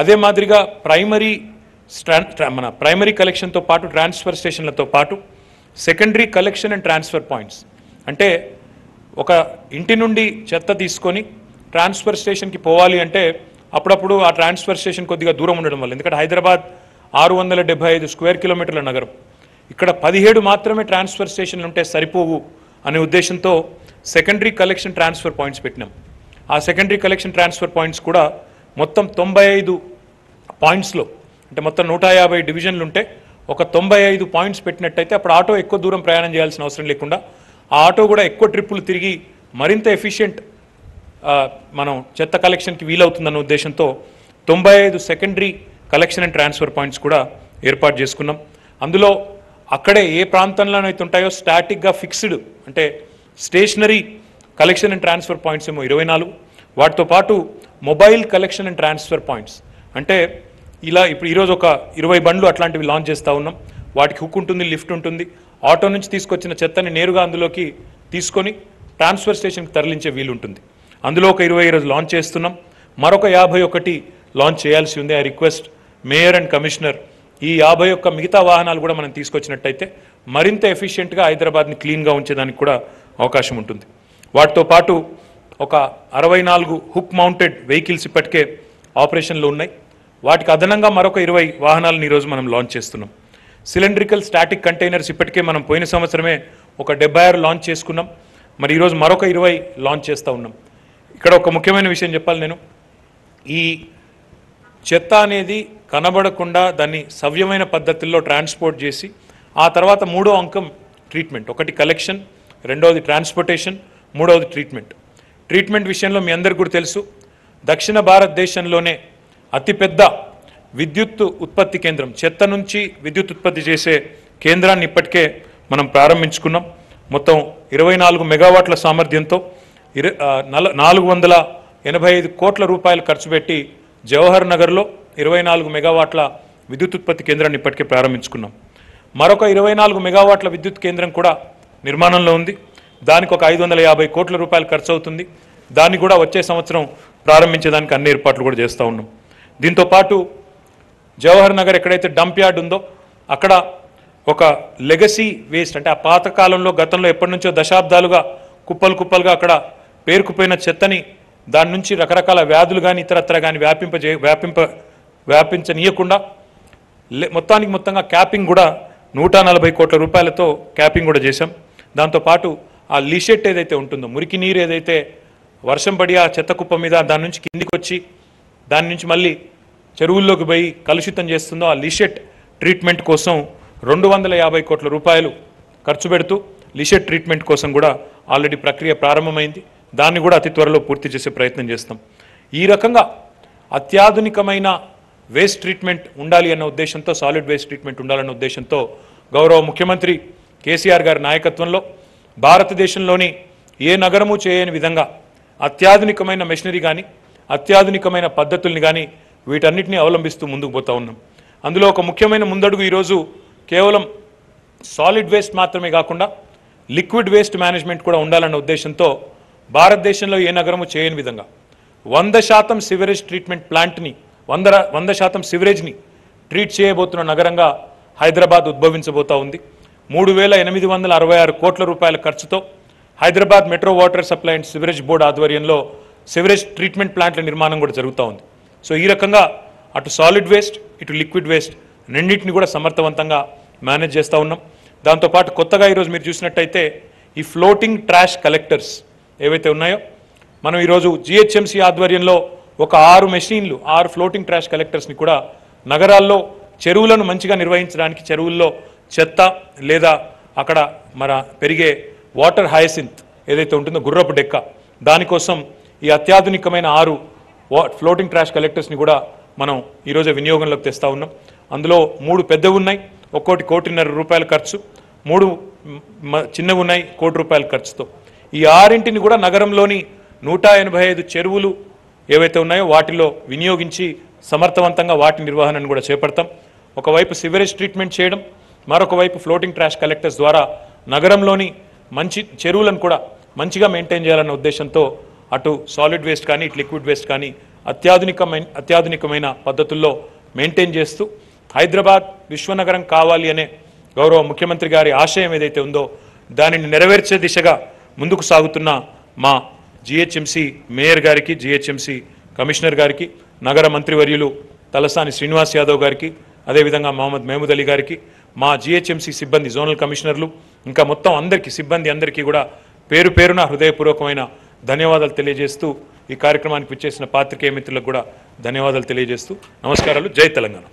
అదే మాదిరిగా ప్రైమరీ మన ప్రైమరీ కలెక్షన్తో పాటు ట్రాన్స్ఫర్ స్టేషన్లతో పాటు secondary collection and transfer points. అంటే ఒక ఇంటి నుండి చెత్త తీసుకొని ట్రాన్స్ఫర్ స్టేషన్కి పోవాలి అంటే అప్పుడప్పుడు ఆ ట్రాన్స్ఫర్ స్టేషన్ కొద్దిగా దూరం ఉండడం వల్ల. ఎందుకంటే హైదరాబాద్ ఆరు వందల డెబ్బై ఐదు స్క్వేర్ కిలోమీటర్ల నగరం. ఇక్కడ పదిహేడు మాత్రమే ట్రాన్స్ఫర్ స్టేషన్లు ఉంటే సరిపోవు అనే ఉద్దేశంతో సెకండరీ కలెక్షన్ ట్రాన్స్ఫర్ పాయింట్స్ పెట్టినాం. ఆ సెకండరీ కలెక్షన్ ట్రాన్స్ఫర్ పాయింట్స్ కూడా మొత్తం తొంభై ఐదు పాయింట్స్లో అంటే మొత్తం నూట యాభై డివిజన్లు ఉంటే ఒక తొంభై ఐదు పాయింట్స్ పెట్టినట్టయితే అప్పుడు ఆటో ఎక్కువ దూరం ప్రయాణం చేయాల్సిన అవసరం లేకుండా ఆ ఆటో కూడా ఎక్కువ ట్రిప్పులు తిరిగి మరింత ఎఫిషియెంట్ మనం చెత్త కలెక్షన్కి వీలవుతుందన్న ఉద్దేశంతో తొంభై ఐదు secondary collection and transfer points కూడా ఏర్పాటు చేసుకున్నాం. అందులో అక్కడే ఏ ప్రాంతంలోనైతే ఉంటాయో స్టాటిక్గా ఫిక్స్డ్ అంటే stationary collection and transfer points ఏమో ఇరవై నాలుగు. వాటితో పాటు mobile collection and transfer points. అంటే ఇలా ఇప్పుడు ఈరోజు ఒక ఇరవై బండ్లు అట్లాంటివి లాంచ్ చేస్తూ ఉన్నాం. వాటికి హుక్ ఉంటుంది లిఫ్ట్ ఉంటుంది. ఆటో నుంచి తీసుకొచ్చిన చెత్తని నేరుగా అందులోకి తీసుకొని ట్రాన్స్ఫర్ స్టేషన్కి తరలించే వీలు ఉంటుంది. అందులో ఒక ఇరవై ఈరోజు లాంచ్ చేస్తున్నాం. మరొక యాభై ఒకటి లాంచ్ చేయాల్సి ఉంది. I request mayor and commissioner ఈ యాభై ఒక్క మిగతా వాహనాలు కూడా మనం తీసుకొచ్చినట్టయితే మరింత ఎఫిషియెంట్గా హైదరాబాద్ని క్లీన్గా ఉంచేదానికి కూడా అవకాశం ఉంటుంది. వాటితో పాటు ఒక అరవై నాలుగు హుక్ మౌంటెడ్ వెహికల్స్ ఇప్పటికే ఆపరేషన్లో ఉన్నాయి. వాటికి అదనంగా మరొక ఇరవై వాహనాలను ఈరోజు మనం లాంచ్ చేస్తున్నాం. సిలిండ్రికల్ స్టాటిక్ కంటైనర్స్ ఇప్పటికే మనం పోయిన సంవత్సరమే ఒక డెబ్బై ఆరు లాంచ్ చేసుకున్నాం. మరి ఈరోజు మరొక ఇరవై లాంచ్ చేస్తూ ఉన్నాం. ఇక్కడ ఒక ముఖ్యమైన విషయం చెప్పాలి నేను. ఈ చెత్త అనేది కనబడకుండా దాన్ని సవ్యమైన పద్ధతుల్లో ట్రాన్స్పోర్ట్ చేసి ఆ తర్వాత మూడో అంకం ట్రీట్మెంట్ ఒకటి కలెక్షన్ రెండవది ట్రాన్స్పోర్టేషన్ మూడవది ట్రీట్మెంట్ ట్రీట్మెంట్ విషయంలో మీ అందరికీ కూడా తెలుసు. దక్షిణ భారతదేశంలోనే అతిపెద్ద విద్యుత్ ఉత్పత్తి కేంద్రం చెత్త నుంచి విద్యుత్ ఉత్పత్తి చేసే కేంద్రాన్ని ఇప్పటికే మనం ప్రారంభించుకున్నాం. మొత్తం ఇరవై నాలుగు మెగావాట్ల సామర్థ్యంతో ఇర నల నాలుగు వందల ఎనభై ఐదు కోట్ల రూపాయలు ఖర్చు పెట్టి జవహర్ నగర్లో ఇరవై నాలుగు మెగావాట్ల విద్యుత్ ఉత్పత్తి కేంద్రాన్ని ఇప్పటికే ప్రారంభించుకున్నాం. మరొక ఇరవై నాలుగు మెగావాట్ల విద్యుత్ కేంద్రం కూడా నిర్మాణంలో ఉంది. దానికి ఒక ఐదు వందల యాభై కోట్ల రూపాయలు ఖర్చు అవుతుంది దాన్ని కూడా వచ్చే సంవత్సరం ప్రారంభించేదానికి అన్ని ఏర్పాట్లు కూడా చేస్తూ ఉన్నాం. దీంతో పాటు జవహర్ నగర్ ఎక్కడైతే డంప్ యార్డ్ ఉందో అక్కడ ఒక లెగసీ వేస్ట్ అంటే ఆ పాతకాలంలో గతంలో ఎప్పటి నుంచో దశాబ్దాలుగా కుప్పలు కుప్పలుగా అక్కడ పేరుకుపోయిన చెత్తని దాని నుంచి రకరకాల వ్యాధులు కానీ ఇతరత్ర కానీ వ్యాపింపజే వ్యాపింప వ్యాపించనీయకుండా లే- మొత్తానికి మొత్తంగా క్యాపింగ్ కూడా నూట నలభై కోట్ల రూపాయలతో క్యాపింగ్ కూడా చేశాం. దాంతోపాటు ఆ లిషెట్ ఏదైతే ఉంటుందో మురికి నీరు ఏదైతే వర్షం పడి ఆ చెత్త కుప్ప మీద దాని నుంచి కిందికి వచ్చి దాని నుంచి మళ్ళీ చెరువుల్లోకి పోయి కలుషితం చేస్తుందో ఆ లిషెట్ ట్రీట్మెంట్ కోసం రెండు వందల యాభై కోట్ల రూపాయలు ఖర్చు పెడుతూ లిషెట్ ట్రీట్మెంట్ కోసం కూడా ఆల్రెడీ ప్రక్రియ ప్రారంభమైంది. దాన్ని కూడా అతి త్వరలో పూర్తి చేసే ప్రయత్నం చేస్తాం. ఈ రకంగా అత్యాధునికమైన వేస్ట్ ట్రీట్మెంట్ ఉండాలి అన్న ఉద్దేశంతో సాలిడ్ వేస్ట్ ట్రీట్మెంట్ ఉండాలన్న ఉద్దేశంతో గౌరవ ముఖ్యమంత్రి కేసీఆర్ గారి నాయకత్వంలో భారతదేశంలోని ఏ నగరము చేయని విధంగా అత్యాధునికమైన మెషినరీ కానీ అత్యాధునికమైన పద్ధతుల్ని కానీ వీటన్నిటిని అవలంబిస్తూ ముందుకు పోతా ఉన్నాం. అందులో ఒక ముఖ్యమైన ముందడుగు ఈరోజు కేవలం సాలిడ్ వేస్ట్ మాత్రమే కాకుండా లిక్విడ్ వేస్ట్ మేనేజ్మెంట్ కూడా ఉండాలన్న ఉద్దేశంతో భారతదేశంలో ఏ నగరము చేయని విధంగా వంద శాతం సివరేజ్ ట్రీట్మెంట్ ప్లాంట్ని వంద వంద శాతం సివరేజ్ని ట్రీట్ చేయబోతున్న నగరంగా హైదరాబాద్ ఉద్భవించబోతా ఉంది. మూడు వేల ఎనిమిది వందల అరవై ఆరు కోట్ల రూపాయల ఖర్చుతో Hyderabad metro water supply and sewerage board ఆధ్వర్యంలో సివరేజ్ ట్రీట్మెంట్ ప్లాంట్ల నిర్మాణం కూడా జరుగుతూ ఉంది. సో ఈ రకంగా అటు సాలిడ్ వేస్ట్ ఇటు లిక్విడ్ వేస్ట్ రెండింటిని కూడా సమర్థవంతంగా మేనేజ్ చేస్తూ ఉన్నాం. దాంతోపాటు కొత్తగా ఈరోజు మీరు చూసినట్టయితే ఈ ఫ్లోటింగ్ ట్రాష్ కలెక్టర్స్ ఏవైతే ఉన్నాయో మనం ఈరోజు జిహెచ్ఎంసీ ఆధ్వర్యంలో ఒక ఆరు మెషిన్లు ఆరు ఫ్లోటింగ్ ట్రాష్ కలెక్టర్స్ని కూడా నగరాల్లో చెరువులను మంచిగా నిర్వహించడానికి చెరువుల్లో చెత్త లేదా అక్కడ మన పెరిగే వాటర్ హయసింత్ ఏదైతే ఉంటుందో గుర్రపు డెక్క దానికోసం ఈ అత్యాధునికమైన ఆరు ఫ్లోటింగ్ ట్రాష్ కలెక్టర్స్ని కూడా మనం ఈరోజు వినియోగంలోకి తెస్తా ఉన్నాం. అందులో మూడు పెద్దవి ఉన్నాయి ఒక్కోటి కోటిన్నర రూపాయల ఖర్చు మూడు చిన్నవి ఉన్నాయి కోటి రూపాయల ఖర్చుతో. ఈ ఆరింటిని కూడా నగరంలోని నూట ఎనభై ఐదు చెరువులు ఏవైతే ఉన్నాయో వాటిలో వినియోగించి సమర్థవంతంగా వాటి నిర్వహణను కూడా చేపడతాం. ఒకవైపు సివరేజ్ ట్రీట్మెంట్ చేయడం మరొక వైపు ఫ్లోటింగ్ ట్రాష్ కలెక్టర్స్ ద్వారా నగరంలోని మంచి చెరువులను కూడా మంచిగా మెయింటైన్ చేయాలన్న ఉద్దేశంతో అటు సాలిడ్ వేస్ట్ కానీ ఇటు లిక్విడ్ వేస్ట్ కానీ అత్యాధునికమైన అత్యాధునికమైన పద్ధతుల్లో మెయింటైన్ చేస్తూ హైదరాబాద్ విశ్వనగరం కావాలి అనే గౌరవ ముఖ్యమంత్రి గారి ఆశయం ఏదైతే ఉందో దానిని నెరవేర్చే దిశగా ముందుకు సాగుతున్న మా జిహెచ్ఎంసీ మేయర్ గారికి జిహెచ్ఎంసీ కమిషనర్ గారికి నగర మంత్రివర్యులు తలసాని శ్రీనివాస్ యాదవ్ గారికి అదేవిధంగా మహమ్మద్ మహమూద్ అలీ గారికి మా జిహెచ్ఎంసీ సిబ్బంది జోనల్ కమిషనర్లు ఇంకా మొత్తం అందరికీ సిబ్బంది అందరికీ కూడా పేరు పేరున హృదయపూర్వకమైన ధన్యవాదాలు తెలియజేస్తూ ఈ కార్యక్రమానికి విచ్చేసిన పాత్రికేయ మిత్రులకు కూడా ధన్యవాదాలు తెలియజేస్తూ నమస్కారాలు. జై తెలంగాణ.